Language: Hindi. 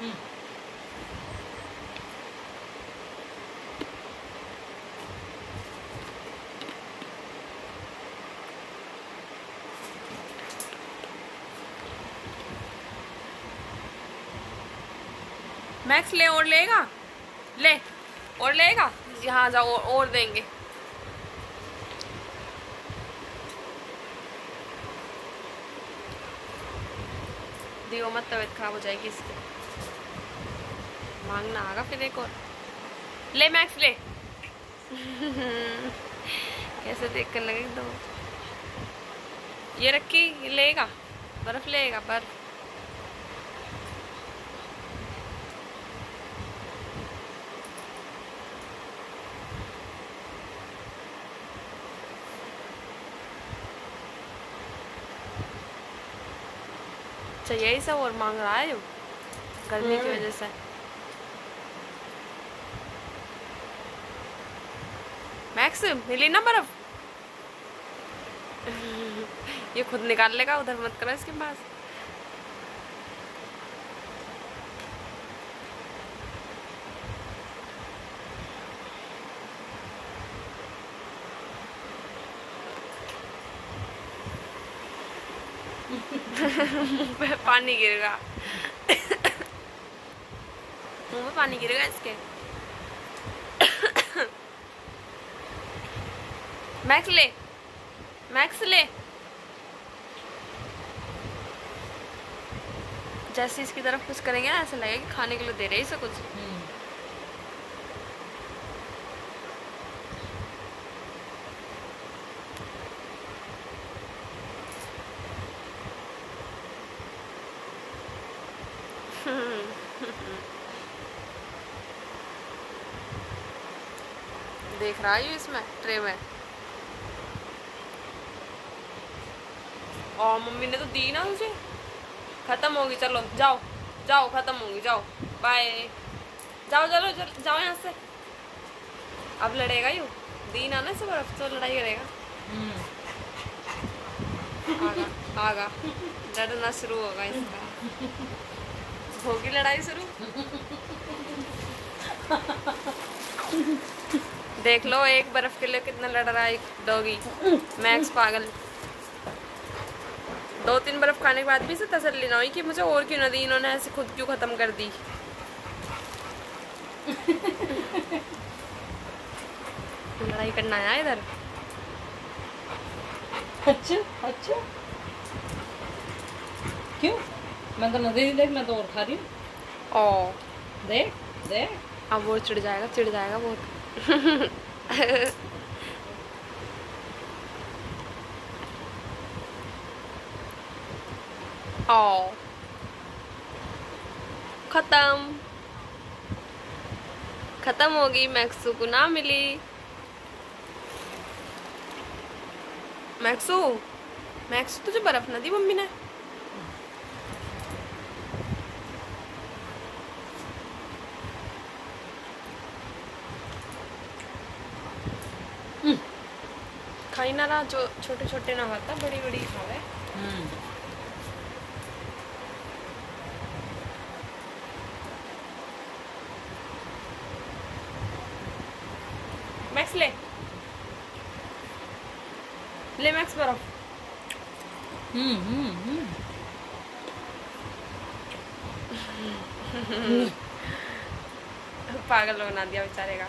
मैक्स ले और लेगा? ले और लेगा? यहाँ जाओ और देंगे। दियो मत तबीयत खराब हो जाएगी इसकी। मांगना आगा फिर एक और। ले मैक्स ले। कैसे देख कर लगे एकदम। ये रखी, लेगा। बर्फ़ लेगा, बर्फ़। अच्छा यही सब और मांग रहा है गर्मी की वजह से मैक्स मिली ना बर्फ़ ये खुद निकाल लेगा उधर मत करो इसके पास मुँह पे पानी गिरेगा। मुँह में पानी गिरेगा इसके। मैक्स ले। मैक्स ले। जैसे इसकी तरफ़ कुछ करेंगे ना, ऐसा लगेगा कि खाने के लिए दे रहे हैं इसे कुछ। देख रहा है इसमें ट्रे में। और मम्मी ने तो दी ना तुझे खत्म होगी चलो जाओ जाओ खत्म होगी जाओ बाय जाओ चलो चल, जाओ यहाँ से। अब लड़ेगा यू। दी ना ना इसे बर्फ़ तो लड़ाई करेगा। आगा आगा। लड़ना शुरू होगा इसका। होगी लड़ाई शुरू? देख लो एक बर्फ़ के लिए कितना लड़ रहा है एक डॉगी। मैक्स पागल। दो तीन बर्फ़ खाने के बाद भी इसे तसल्ली ना हुई कि मुझे और क्यों ना दी इन्होंने ऐसे खुद क्यों ख़त्म कर दी। लड़ाई करना आया इधर। अच्छा अच्छा। क्यों? मैं तो नदी देख मैं तो और खा रही हूँ। ओ। देख देख। अब वो चिढ़ जाएगा चिढ़ जाएगा बहुत। ओ खत्म। खत्म हो गई मैक्सू को ना मिली। मैक्सू? मैक्सू तुझे बर्फ़ ना दी मम्मी ने? खाई ना रहा जो छोटे छोटे ना खाता बड़ी बड़ी खावे मैक्स ले। ले मैक्स बर्फ़। हम्म हम्म हम्म। पागल बना दिया बेचारे का।